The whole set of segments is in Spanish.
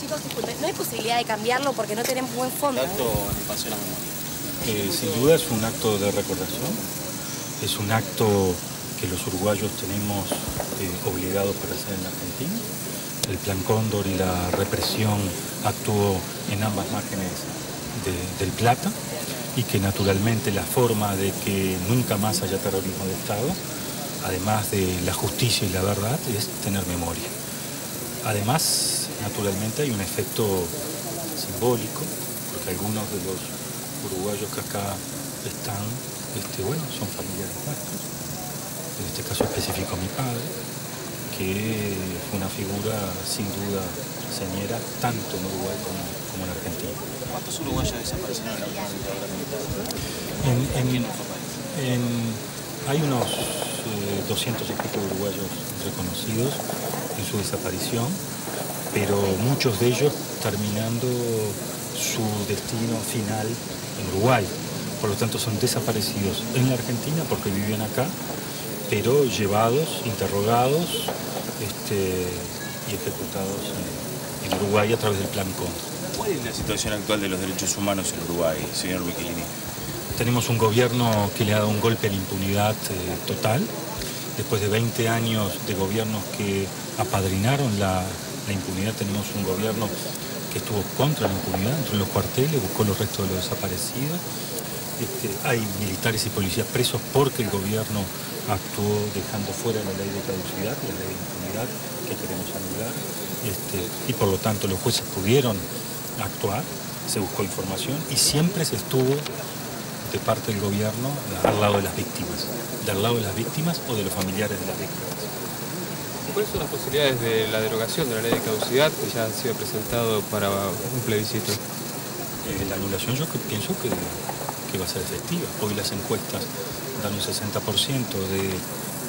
Chicos, disculpen, ¿no hay posibilidad de cambiarlo porque no tenemos buen fondo? Eh, sin duda es un acto de recordación, es un acto que los uruguayos tenemos eh, obligados para hacer en la Argentina. El Plan Cóndor y la represión actuó en ambas márgenes de- del Plata y que naturalmente la forma de que nunca más haya terrorismo de Estado, además de la justicia y la verdad, es tener memoria. Además, naturalmente hay un efecto simbólico, porque algunos de los uruguayos que acá están, este, bueno, son familiares nuestros. En este caso específico mi padre, que fue una figura sin duda señera tanto en Uruguay como, como en Argentina. ¿Cuántos uruguayos desaparecieron en la última dictadura militar? En- en- en- hay unos eh, 200 y pico uruguayos reconocidos en su desaparición, pero muchos de ellos terminando su destino final en Uruguay. Por lo tanto, son desaparecidos en la Argentina porque vivían acá, pero llevados, interrogados este, y ejecutados en, en Uruguay a través del Plan Contra. ¿Cuál es la situación actual de los derechos humanos en Uruguay, señor Michelini? Tenemos un gobierno que le ha dado un golpe a la impunidad eh, total, después de 20 años de gobiernos que apadrinaron la, la impunidad, tenemos un gobierno estuvo contra la impunidad, entró en los cuarteles, buscó los restos de los desaparecidos. Este, hay militares y policías presos porque el gobierno actuó dejando fuera la ley de caducidad, la ley de impunidad que queremos anular, este, y por lo tanto los jueces pudieron actuar, se buscó información y siempre se estuvo de parte del gobierno al lado de las víctimas, del lado de las víctimas o de los familiares de las víctimas. ¿Cuáles son las posibilidades de la derogación de la ley de caducidad que ya ha sido presentado para un plebiscito? Eh, la anulación yo que pienso que, va a ser efectiva. Hoy las encuestas dan un 60% de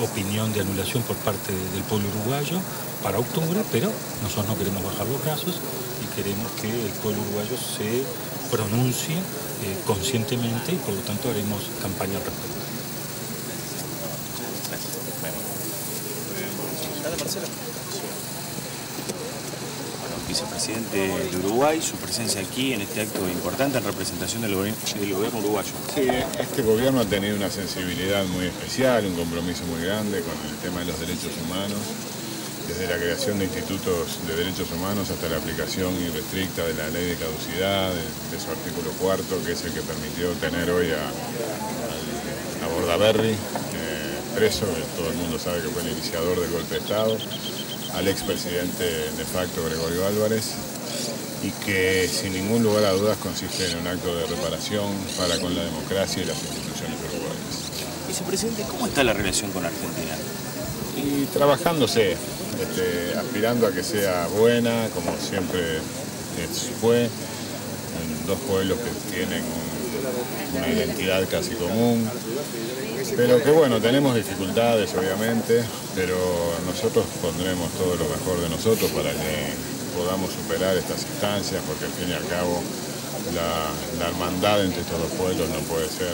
opinión de anulación por parte del pueblo uruguayo para octubre, pero nosotros no queremos bajar los brazos y queremos que el pueblo uruguayo se pronuncie eh, conscientemente y por lo tanto haremos campaña al respecto. Dale, Marcelo. Bueno, vicepresidente de Uruguay, su presencia aquí en este acto importante en representación del, gobi- del gobierno uruguayo. Sí, este gobierno ha tenido una sensibilidad muy especial, un compromiso muy grande con el tema de los derechos humanos, desde la creación de institutos de derechos humanos hasta la aplicación irrestricta de la ley de caducidad, de, su artículo cuarto, que es el que permitió tener hoy a, a- a Bordaberry eh, preso, que todo el mundo sabe que fue el iniciador del golpe de Estado, al expresidente de facto Gregorio Álvarez, y que sin ningún lugar a dudas consiste en un acto de reparación para con la democracia y las instituciones uruguayas. Vicepresidente, ¿cómo está la relación con Argentina? Y trabajándose, este, aspirando a que sea buena, como siempre fue, en dos pueblos que tienen un- una identidad casi común, pero que bueno, tenemos dificultades obviamente, pero nosotros pondremos todo lo mejor de nosotros para que podamos superar estas instancias, porque al fin y al cabo la, la hermandad entre estos dos pueblos no puede ser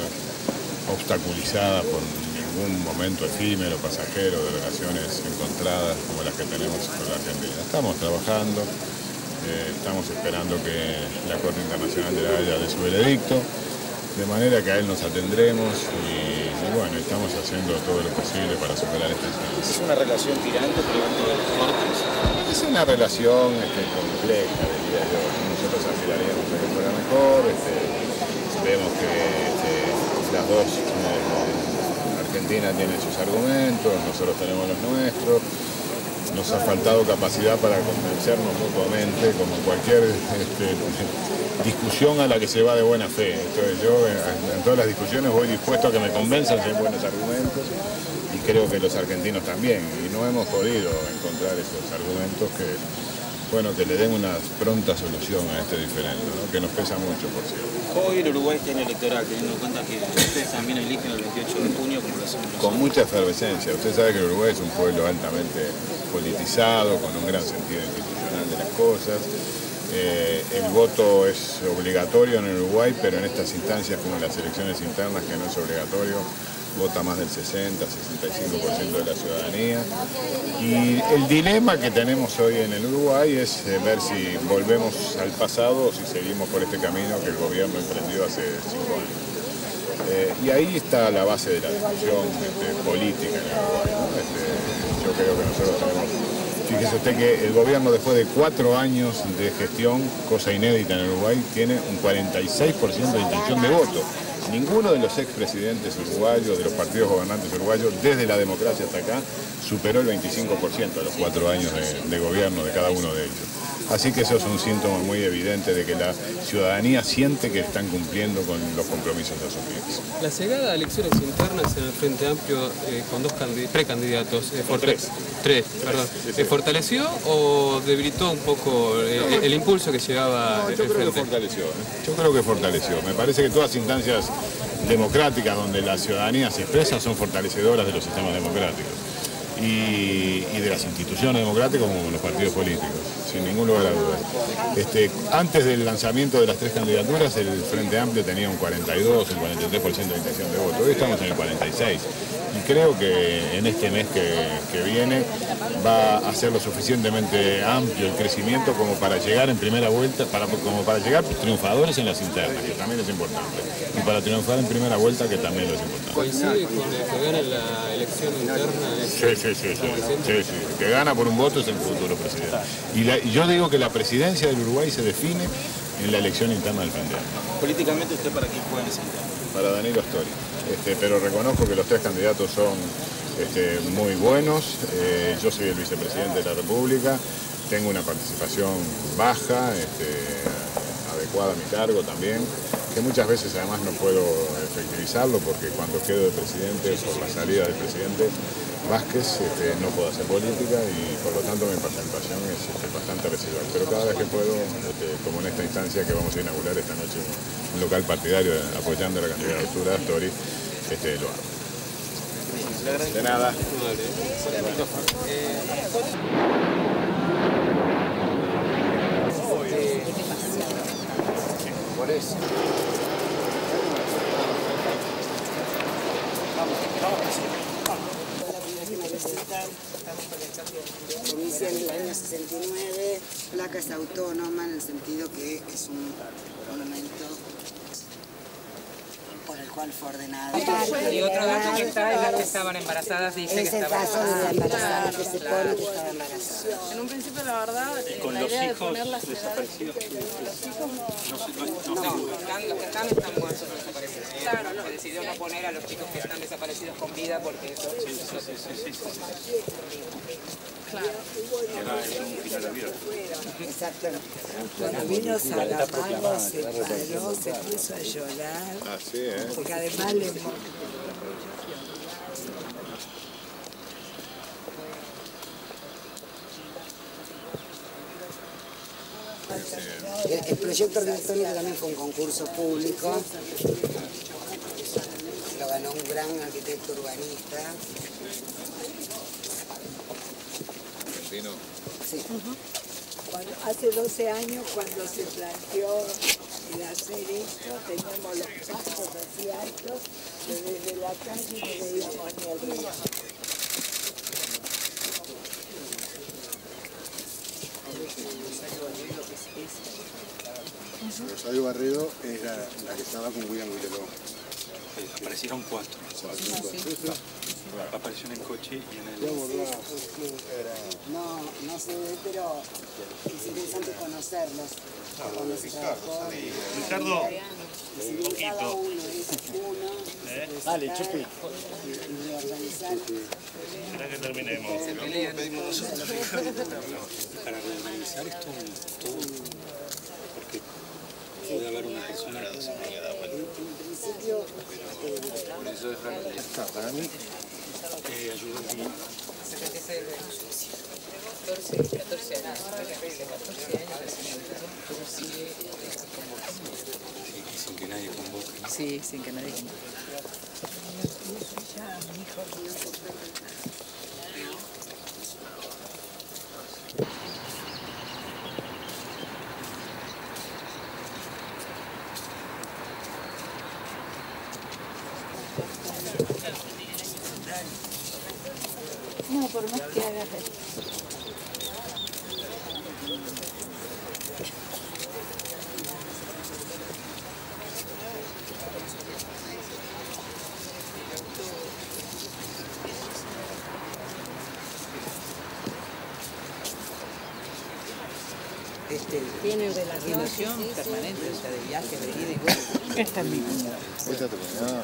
obstaculizada por ningún momento efímero, pasajero, de relaciones encontradas como las que tenemos con la Argentina. Estamos trabajando, eh, estamos esperando que la Corte Internacional de la Haya dé su veredicto, de manera que a él nos atendremos y, bueno, estamos haciendo todo lo posible para superar esta instancia. ¿Es una relación tirante privando de cortes? Es una relación este, compleja, diría yo. Nosotros aspiraríamos a que fuera mejor. este, vemos que este, las dos, Argentina tiene sus argumentos, nosotros tenemos los nuestros. nos ha faltado capacidad para convencernos mutuamente, como cualquier discusión a la que se va de buena fe. Entonces yo en, todas las discusiones voy dispuesto a que me convenzan si hay buenos argumentos creo que los argentinos también. Y no hemos podido encontrar esos argumentos que bueno, que le den una pronta solución a este diferendo, que nos pesa mucho, por cierto. Hoy el Uruguay en electoral, teniendo en cuenta que ustedes también eligen el 28 de junio como lo Con mucha efervescencia. Usted sabe que el Uruguay es un pueblo altamente politizado, con un gran sentido institucional de las cosas. Eh, el voto es obligatorio en el Uruguay, pero en estas instancias como las elecciones internas, que no es obligatorio, vota más del 60, 65% de la ciudadanía. Y el dilema que tenemos hoy en el Uruguay es eh, ver si volvemos al pasado o si seguimos por este camino que el gobierno emprendió hace cinco años. Eh, y ahí está la base de la discusión este, política en el Uruguay. Este, yo creo que nosotros tenemos Fíjese usted que el gobierno después de cuatro años de gestión, cosa inédita en el Uruguay, tiene un 46% de intención de voto. Ninguno de los expresidentes uruguayos, de los partidos gobernantes uruguayos, desde la democracia hasta acá, superó el 25% de los cuatro años de, gobierno de cada uno de ellos. Así que eso es un síntoma muy evidente de que la ciudadanía siente que están cumpliendo con los compromisos asumidos. La llegada a elecciones internas en el Frente Amplio eh, con dos precandidatos, eh, tres. tres, perdón, ¿eh, ¿fortaleció o debilitó un poco eh, el, impulso que llevaba Yo creo que fortaleció, yo creo que fortaleció. Me parece que todas instancias democráticas donde la ciudadanía se expresa son fortalecedoras de los sistemas democráticos y, de las instituciones democráticas como los partidos políticos, sin ningún lugar a dudas. Este, antes del lanzamiento de las tres candidaturas, el Frente Amplio tenía un 42, un 43% de intención de voto. Hoy estamos en el 46 y creo que en este mes que, viene va a ser lo suficientemente amplio el crecimiento como para llegar en primera vuelta, para, como para llegar triunfadores en las internas, que también es importante, y para triunfar en primera vuelta, que también es importante. ¿Coincide con el que gane la elección interna? Sí, sí, sí, sí, sí, que gana por un voto es el futuro presidente. Y, yo digo que la presidencia del Uruguay se define en la elección interna del Frente Políticamente, ¿usted para quién juega en ese Para Danilo Astori. Este, pero reconozco que los tres candidatos son este, muy buenos. Eh, yo soy el vicepresidente de la República, tengo una participación baja, este, adecuada a mi cargo también, que muchas veces además no puedo efectivizarlo porque cuando quedo de presidente, por la salida del presidente Vázquez, no puedo hacer política y por lo tanto mi participación es bastante residual. Pero cada vez que puedo, como en esta instancia que vamos a inaugurar esta noche, un local partidario apoyando la candidatura de Astori, este, lo hago. De nada. Por eso. Inicia en el año 69, placa es autónoma en el sentido que es un monumento por el cual fue ordenado. Y otro dato que está es las que estaban embarazadas dice es que el estaban caso de la embarazada que se pone que estaba embarazada. En un principio, la verdad, eh, con la los idea de hijos poner las desaparecidos. los hijos no... No, están, los que están están muertos desaparecidos. Claro, no. Se decidió no poner a los chicos que están desaparecidos con vida porque eso... Sí, sí, sí, sí, Claro. Exacto. Cuando vino Salamago se paró, se puso a llorar, Así, ¿eh? Porque además le... El, proyecto arquitectónico también fue un concurso público. Lo ganó un gran arquitecto urbanista. Sí. Cuando- hace 12 años cuando se planteó el hacer esto, teníamos los pastos así altos, que desde la calle no veíamos ni el río. Rosario Barredo es la, la que estaba con William Guillermo. Aparecieron cuatro. Apareció en el coche y en el... No, no se ve, pero interesante conocerlos. Se trabajó, Ricardo, es uno, se puede Dale, Chupi. Espera que terminemos. Para reorganizar esto todo, porque puede haber una persona vuelta. Por eso dejar está, para mí eh, ayuda un poquito. 14, 14 años, 14 años Y sin que nadie convoque. Sí, sin que nadie convoque. No, por más que hagas Este, Tienen relación permanente, o sea, de viaje, de ida y vuelta. Esta es mi cuñada. Esta te cuñada.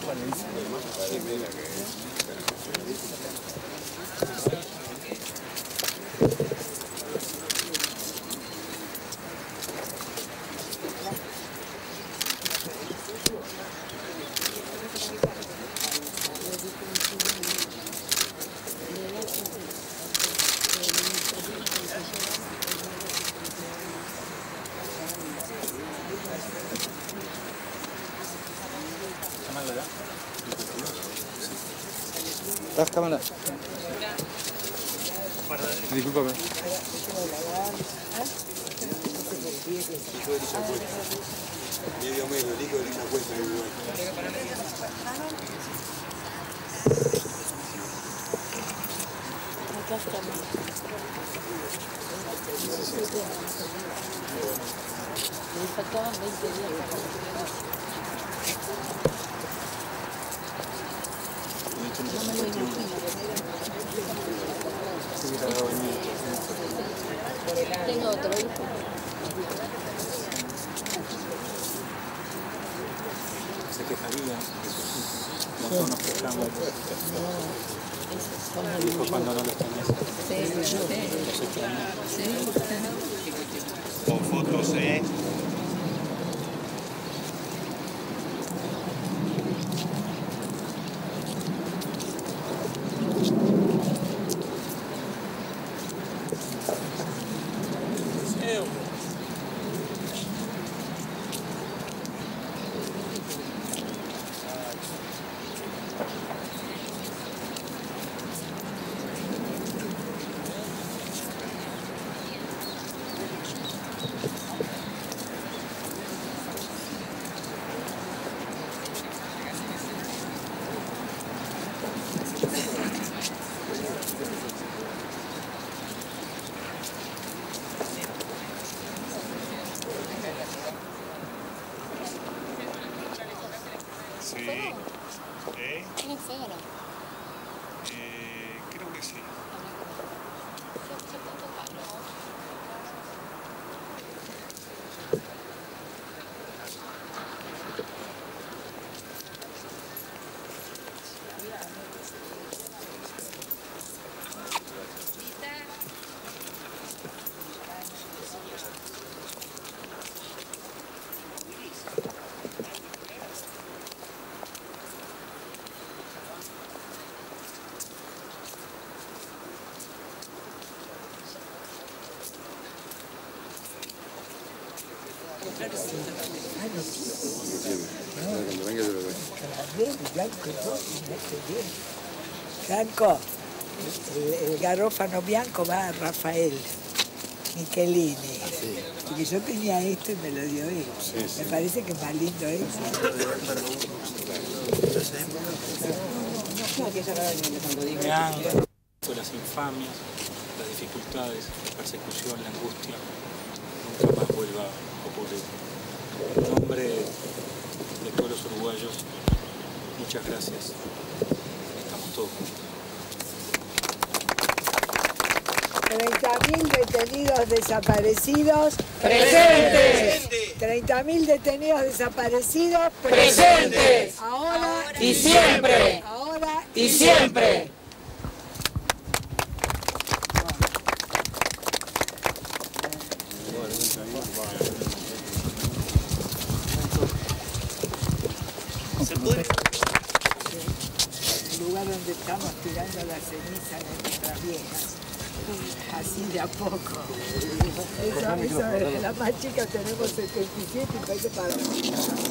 Faltaban 20 días para No me lo imagino. Tengo otro hijo. Se quejarían de sus hijos. No todos nos quejamos. Dijo cuando no Sí, sí. Con fotos, ¿eh? Cuando venga yo lo veo. Bien, Blanco. Blanco, el, el garófano bianco va a Rafael Michelini. Porque yo tenía esto y me lo dio él. Me parece que es más lindo esto. Visto las infamias, las dificultades, la persecución, la angustia, nunca más vuelva a ocurrir. En nombre de todos los uruguayos, muchas gracias. Estamos todos juntos. 30.000 detenidos desaparecidos. ¡Presentes! 30.000 detenidos desaparecidos. ¡Presentes! Ahora y siempre, ahora y siempre. El lugar donde estamos tirando la ceniza de nuestras viejas. Así de a poco. Eso, eso, la más chica tenemos 77 y parece para...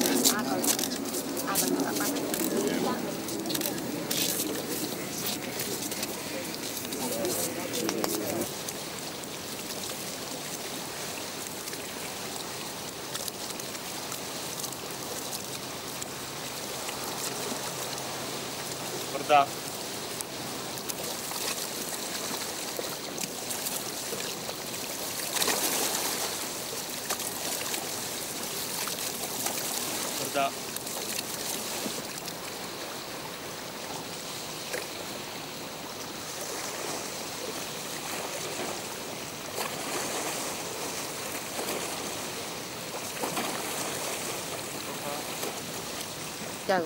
¿Qué hago?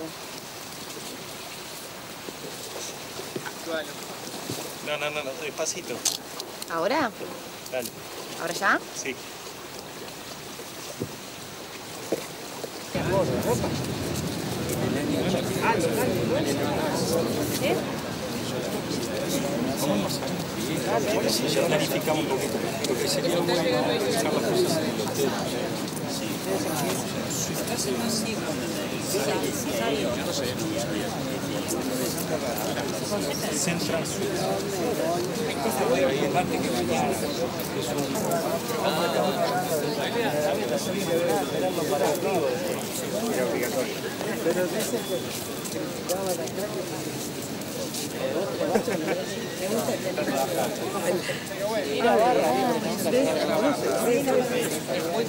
No, no, no, no, despacito. ¿Ahora? Dale. ¿Ahora ya? Sí. Si ya clarificamos un poquito, lo que sería bueno dejar las cosas en el hotel. Central Pero daban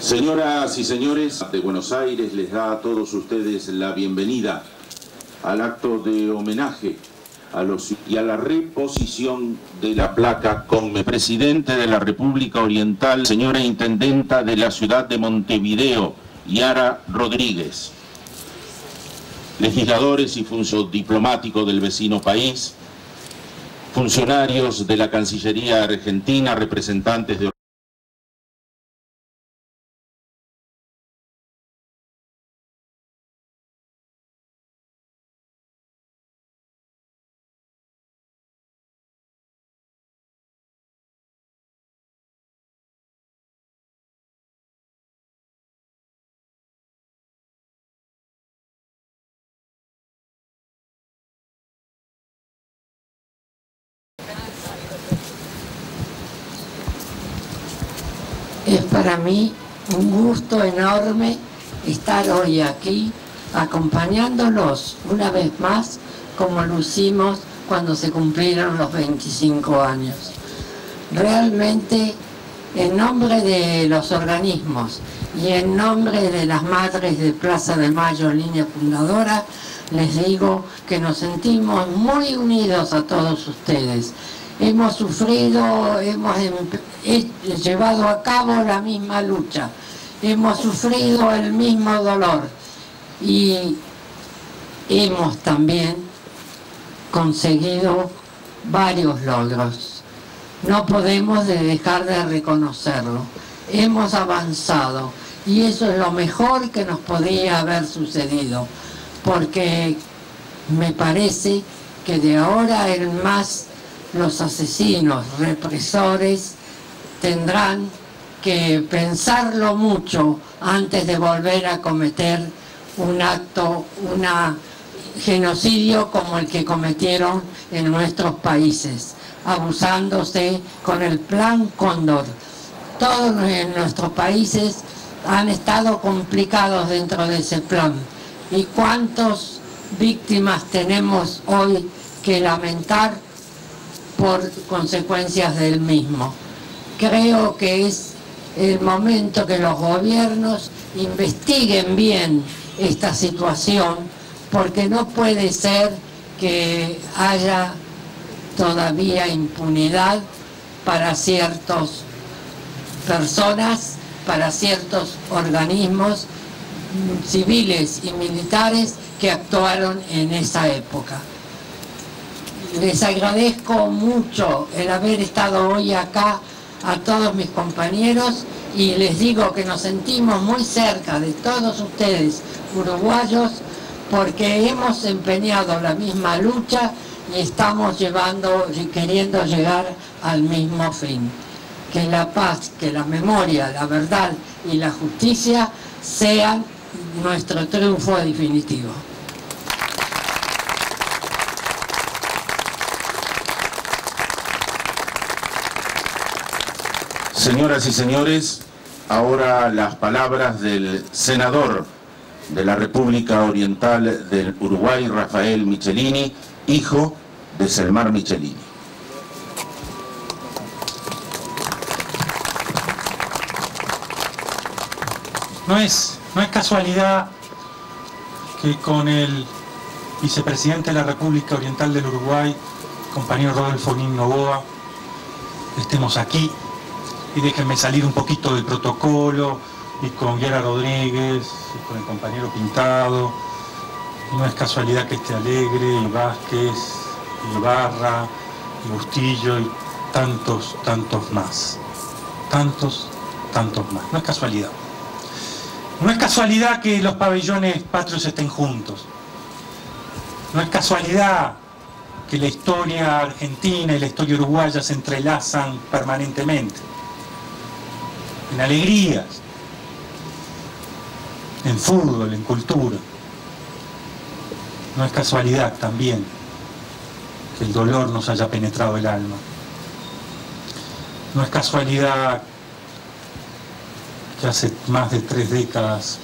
Señoras y señores de Buenos Aires les da a todos ustedes la bienvenida al acto de homenaje a los, y a la reposición de la placa con presidente de la República Oriental, señora Intendenta de la ciudad de Montevideo, Yara Rodríguez, legisladores y funcionarios diplomáticos del vecino país, funcionarios de la Cancillería Argentina, representantes de Es para mí un gusto enorme estar hoy aquí acompañándolos una vez más como lo hicimos cuando se cumplieron los 25 años. Realmente en nombre de los organismos y en nombre de las madres de Plaza de Mayo, línea fundadora, les digo que nos sentimos muy unidos a todos ustedes. Hemos sufrido, hemos em- llevado a cabo la misma lucha, hemos sufrido el mismo dolor y hemos también conseguido varios logros. No podemos de dejar de reconocerlo. Hemos avanzado y eso es lo mejor que nos podía haber sucedido, porque me parece que de ahora en más los asesinos, represores, tendrán que pensarlo mucho antes de volver a cometer un acto, un genocidio como el que cometieron en nuestros países. abusándose con el plan Cóndor. Todos en nuestros países han estado complicados dentro de ese plan. ¿Y cuántas víctimas tenemos hoy que lamentar por consecuencias del mismo? Creo que es el momento que los gobiernos investiguen bien esta situación, porque no puede ser que haya todavía impunidad para ciertas personas, para ciertos organismos civiles y militares que actuaron en esa época. Les agradezco mucho el haber estado hoy acá a todos mis compañeros y les digo que nos sentimos muy cerca de todos ustedes, uruguayos, porque hemos empeñado la misma lucha y estamos llevando y queriendo llegar al mismo fin. Que la paz, que la memoria, la verdad y la justicia sean nuestro triunfo definitivo. Señoras y señores, ahora las palabras del senador de la República Oriental del Uruguay, Rafael Michelini, hijo de Selmar Michelini. No es, no es casualidad que con el vicepresidente de la República Oriental del Uruguay, compañero Rodolfo Nin Novoa, estemos aquí y déjenme salir un poquito del protocolo y con Guerra Rodríguez, y con el compañero Pintado. No es casualidad que esté Alegre, y Vázquez, y Ibarra, y Bustillo, y tantos, tantos más. Tantos, tantos más. No es casualidad. No es casualidad que los pabellones patrios estén juntos. No es casualidad que la historia argentina y la historia uruguaya se entrelazan permanentemente. En alegrías, en fútbol, en cultura. No es casualidad también que el dolor nos haya penetrado el alma. No es casualidad que hace más de tres décadas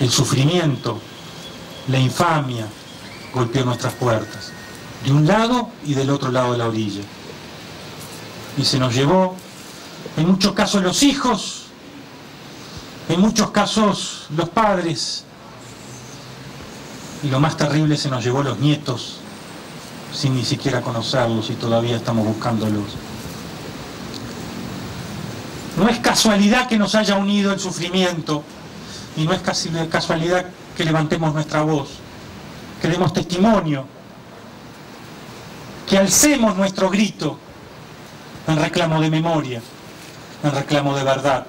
el sufrimiento, la infamia golpeó nuestras puertas, de un lado y del otro lado de la orilla. Y se nos llevó, en muchos casos los hijos, en muchos casos los padres, y lo más terrible se nos llevó los nietos, sin ni siquiera conocerlos y todavía estamos buscándolos. No es casualidad que nos haya unido el sufrimiento y no es casualidad que levantemos nuestra voz, que demos testimonio, que alcemos nuestro grito en reclamo de memoria, en reclamo de verdad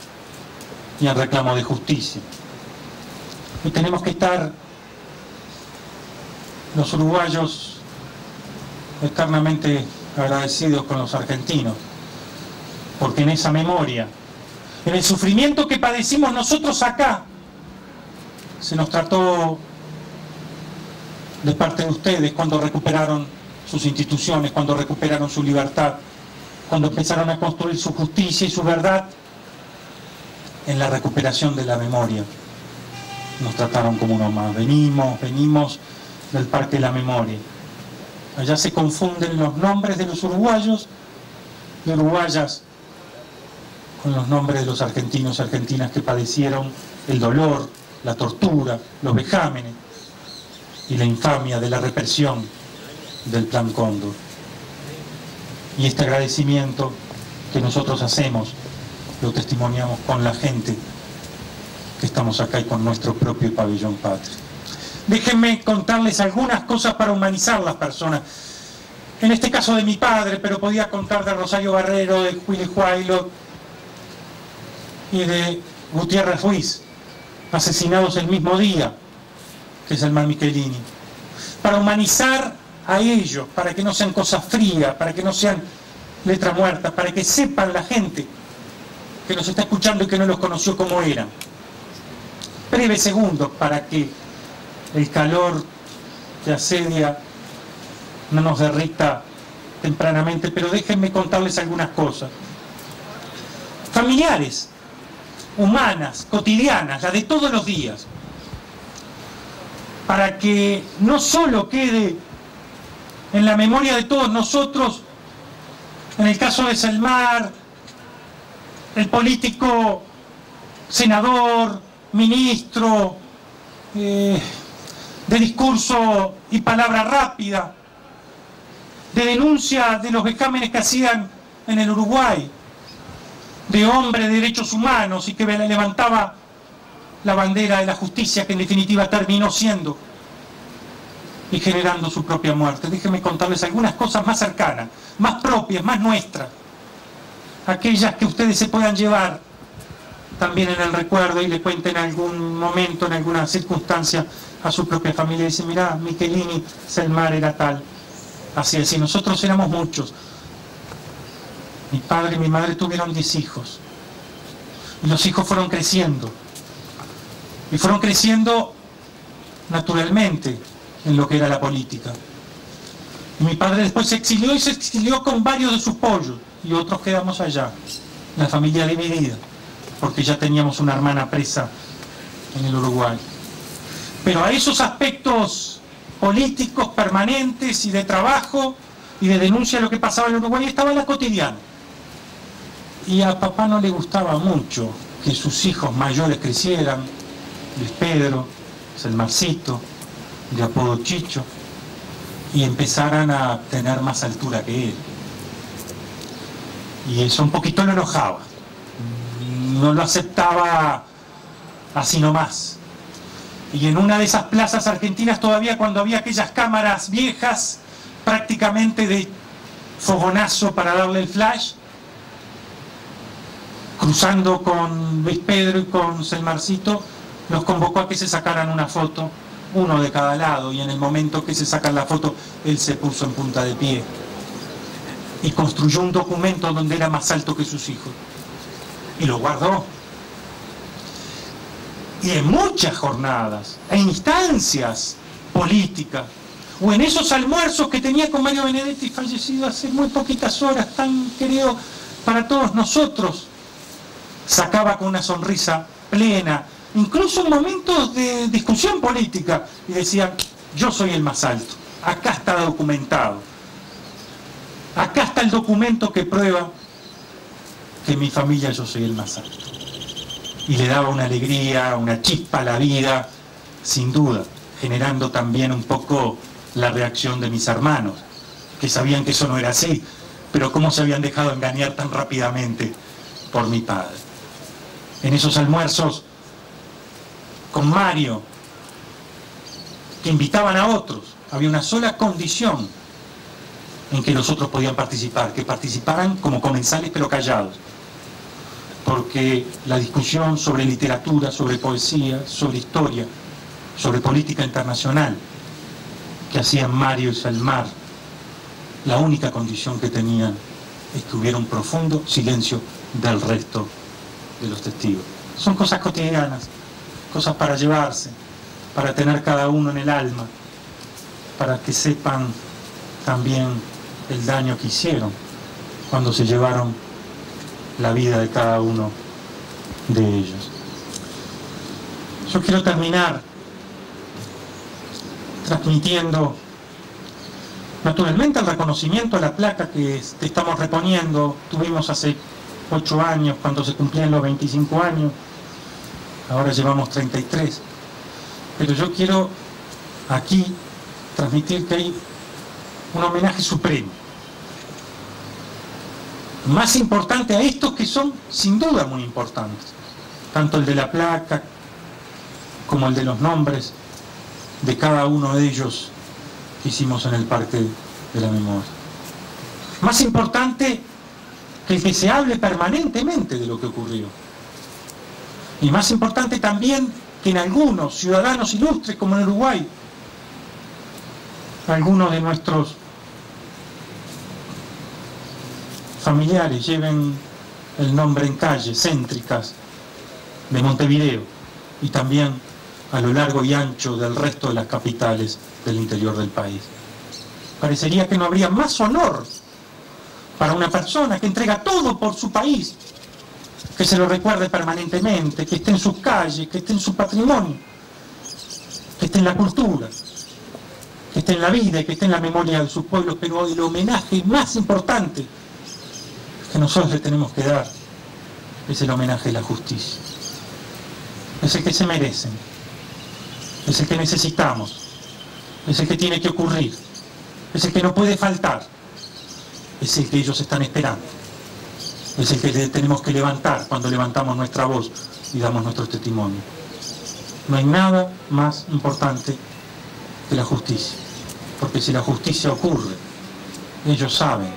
y en reclamo de justicia. Y tenemos que estar los uruguayos eternamente agradecidos con los argentinos, porque en esa memoria en el sufrimiento que padecimos nosotros acá, se nos trató de parte de ustedes cuando recuperaron sus instituciones, cuando recuperaron su libertad, cuando empezaron a construir su justicia y su verdad en la recuperación de la memoria. Nos trataron como uno más. Venimos, venimos del Parque de la Memoria. Allá se confunden los nombres de los uruguayos y uruguayas con los nombres de los argentinos y argentinas que padecieron el dolor, la tortura, los vejámenes y la infamia de la represión del Plan Cóndor. Y este agradecimiento que nosotros hacemos lo testimoniamos con la gente que estamos acá y con nuestro propio pabellón patrio. Déjenme contarles algunas cosas para humanizar las personas. En este caso de mi padre, pero podía contar de Rosario Barrero, de Willy Huaylo, y de Gutiérrez Ruiz, asesinados el mismo día que es el Mar Michelini, para humanizar a ellos, para que no sean cosas frías, para que no sean letras muertas, para que sepan la gente que los está escuchando y que no los conoció como eran. Breve segundos para que el calor que asedia no nos derrita tempranamente, pero déjenme contarles algunas cosas. Familiares, humanas, cotidianas, las de todos los días, para que no solo quede en la memoria de todos nosotros, en el caso de Selmar, el político senador, ministro, eh, de discurso y palabra rápida, de denuncia de los vejámenes que hacían en el Uruguay, de hombre de derechos humanos y que levantaba la bandera de la justicia que en definitiva terminó siendo y generando su propia muerte. Déjenme contarles algunas cosas más cercanas, más propias, más nuestras, aquellas que ustedes se puedan llevar también en el recuerdo y le cuenten en algún momento, en alguna circunstancia a su propia familia. Dice, mirá, Michelini, Selmar era tal. Así es, y nosotros éramos muchos. Mi padre y mi madre tuvieron 10 hijos. Y los hijos fueron creciendo. Y fueron creciendo naturalmente en lo que era la política. Mi padre después se exilió y se exilió con varios de sus pollos. Y otros quedamos allá. La familia dividida porque ya teníamos una hermana presa en el Uruguay. Pero a esos aspectos políticos permanentes y de trabajo y de denuncia de lo que pasaba en el Uruguay estaba la cotidiana. Y a papá no le gustaba mucho que sus hijos mayores crecieran, Luis Pedro, Selmarcito, de apodo Chicho, y empezaran a tener más altura que él. Y eso un poquito lo enojaba no lo aceptaba así nomás. Y en una de esas plazas argentinas todavía cuando había aquellas cámaras viejas, prácticamente de fogonazo para darle el flash, cruzando con Luis Pedro y con Selmarcito, los convocó a que se sacaran una foto, uno de cada lado, y en el momento que se sacan la foto, él se puso en punta de pie y construyó un documento donde era más alto que sus hijos y lo guardó. Y en muchas jornadas, en instancias políticas, o en esos almuerzos que tenía con Mario Benedetti, fallecido hace muy poquitas horas, tan querido para todos nosotros, sacaba con una sonrisa plena, incluso en momentos de discusión política, y decía, yo soy el más alto, acá está documentado, acá está el documento que prueba que en mi familia yo soy el más alto. Y le daba una alegría, una chispa a la vida, sin duda, generando también un poco la reacción de mis hermanos, que sabían que eso no era así, pero cómo se habían dejado engañar tan rápidamente por mi padre. En esos almuerzos con Mario, que invitaban a otros, había una sola condición en que los otros podían participar, que participaran como comensales pero callados. Porque la discusión sobre literatura, sobre poesía, sobre historia, sobre política internacional que hacían Mario y Salmar, la única condición que tenían es que hubiera un profundo silencio del resto de los testigos. Son cosas cotidianas, cosas para llevarse, para tener cada uno en el alma, para que sepan también el daño que hicieron cuando se llevaron la vida de cada uno de ellos. Yo quiero terminar transmitiendo naturalmente el reconocimiento a la placa que estamos reponiendo. Tuvimos hace ocho años cuando se cumplían los 25 años, ahora llevamos 33. Pero yo quiero aquí transmitir que hay un homenaje supremo más importante a estos que son sin duda muy importantes, tanto el de la placa como el de los nombres de cada uno de ellos que hicimos en el Parque de la Memoria. Más importante que que se hable permanentemente de lo que ocurrió. Y más importante también que en algunos ciudadanos ilustres como en Uruguay, algunos de nuestros familiares lleven el nombre en calles céntricas de Montevideo y también a lo largo y ancho del resto de las capitales del interior del país. Parecería que no habría más honor para una persona que entrega todo por su país, que se lo recuerde permanentemente, que esté en sus calles, que esté en su patrimonio, que esté en la cultura, que esté en la vida y que esté en la memoria de sus pueblos, pero el homenaje más importante que nosotros le tenemos que dar es el homenaje a la justicia. Es el que se merecen, es el que necesitamos, es el que tiene que ocurrir, es el que no puede faltar, es el que ellos están esperando, es el que tenemos que levantar cuando levantamos nuestra voz y damos nuestro testimonio. No hay nada más importante que la justicia, porque si la justicia ocurre, ellos saben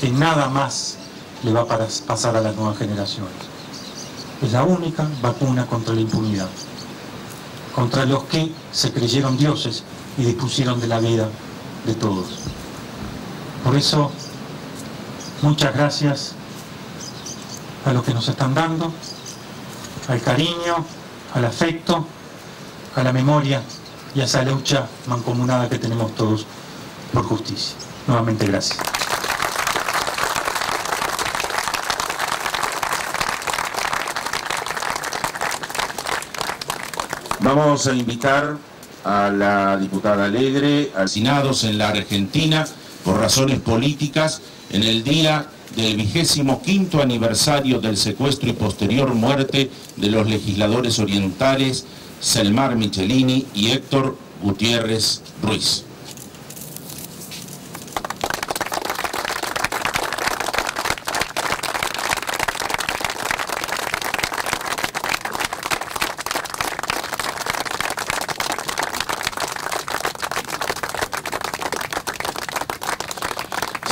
que nada más le va a pasar a las nuevas generaciones. Es la única vacuna contra la impunidad, contra los que se creyeron dioses y dispusieron de la vida de todos. Por eso, muchas gracias a los que nos están dando, al cariño, al afecto, a la memoria y a esa lucha mancomunada que tenemos todos por justicia. Nuevamente gracias. Vamos a invitar a la diputada Alegre, asesinados en la Argentina por razones políticas en el día del vigésimo quinto aniversario del secuestro y posterior muerte de los legisladores orientales Selmar Michelini y Héctor Gutiérrez Ruiz.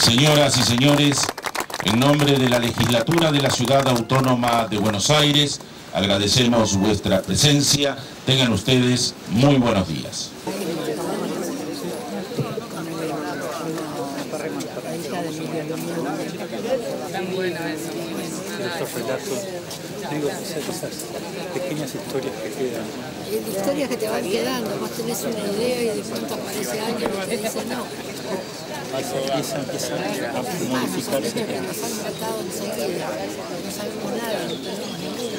Señoras y señores, en nombre de la legislatura de la Ciudad Autónoma de Buenos Aires, agradecemos vuestra presencia. Tengan ustedes muy buenos días. Vos tenés una idea y. Empieza, empieza a modificarse. No sabemos nada, no tenemos ninguna